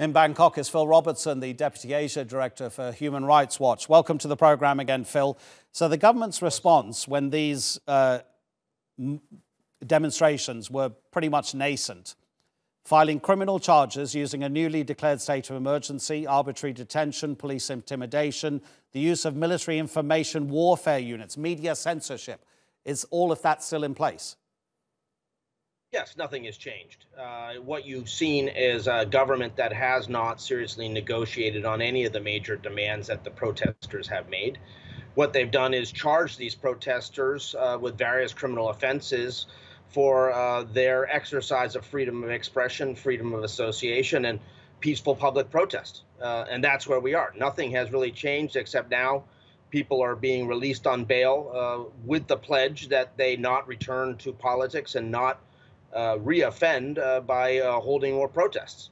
In Bangkok is Phil Robertson, the Deputy Asia Director for Human Rights Watch. Welcome to the program again, Phil. So, the government's response when these uh, demonstrations were pretty much nascent, filing criminal charges using a newly declared state of emergency, arbitrary detention, police intimidation, the use of military information warfare units, media censorship. Is all of that still in place? Yes, nothing has changed. Uh, what you've seen is a government that has not seriously negotiated on any of the major demands that the protesters have made. What they've done is charge these protesters uh, with various criminal offenses for uh, their exercise of freedom of expression, freedom of association, and peaceful public protest. Uh, and that's where we are. Nothing has really changed except now people are being released on bail uh, with the pledge that they not return to politics and not uh, reoffend uh, by uh, holding more protests.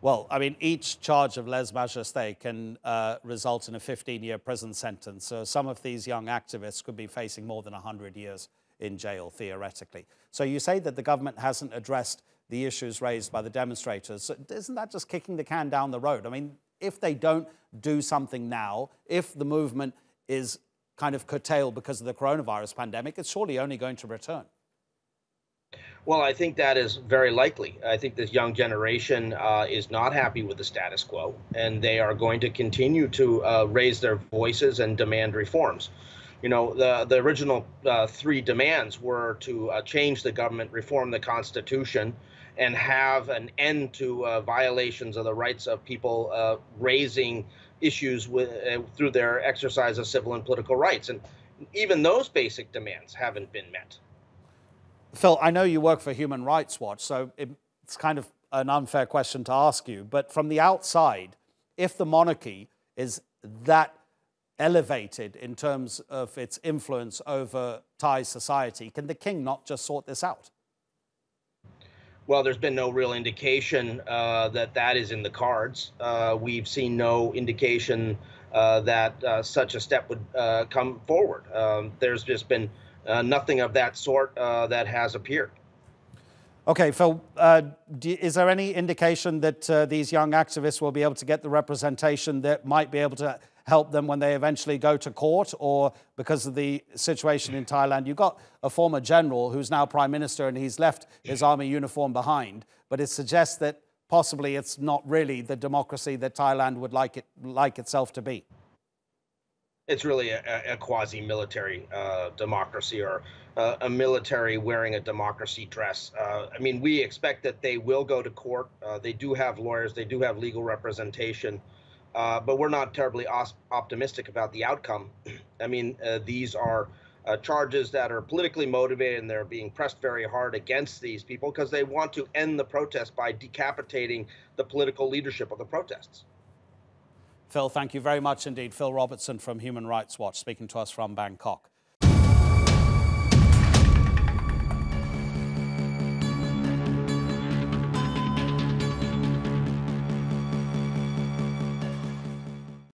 Well, I mean, each charge of lèse majesté can uh, result in a 15-year prison sentence. So some of these young activists could be facing more than 100 years in jail, theoretically. So you say that the government hasn't addressed the issues raised by the demonstrators. So isn't that just kicking the can down the road? I mean, if they don't do something now, if the movement is kind of curtailed because of the coronavirus pandemic, it's surely only going to return. Well, I think that is very likely. I think this young generation uh, is not happy with the status quo, and they are going to continue to uh, raise their voices and demand reforms. You know, the the original uh, three demands were to uh, change the government, reform the Constitution, and have an end to uh, violations of the rights of people uh, raising issues with, through their exercise of civil and political rights. And even those basic demands haven't been met. Phil, I know you work for Human Rights Watch, so it's kind of an unfair question to ask you. But from the outside, if the monarchy is that elevated in terms of its influence over Thai society, can the king not just sort this out? Well, there's been no real indication uh, that that is in the cards. Uh, we've seen no indication uh, that uh, such a step would uh, come forward. Um, there's just been uh, nothing of that sort uh, that has appeared. Okay, Phil, uh, do, is there any indication that uh, these young activists will be able to get the representation that might be able to help them when they eventually go to court? Or because of the situation in Thailand, you've got a former general who's now prime minister and he's left his army uniform behind, but it suggests that possibly it's not really the democracy that Thailand would like, it, like itself to be it's really a, a quasi-military uh, democracy or uh, a military wearing a democracy dress. Uh, I mean, we expect that they will go to court. Uh, they do have lawyers. They do have legal representation. Uh, but we're not terribly optimistic about the outcome. I mean, uh, these are charges that are politically motivated, and they're being pressed very hard against these people because they want to end the protest by decapitating the political leadership of the protests. Phil, thank you very much indeed. Phil Robertson from Human Rights Watch speaking to us from Bangkok.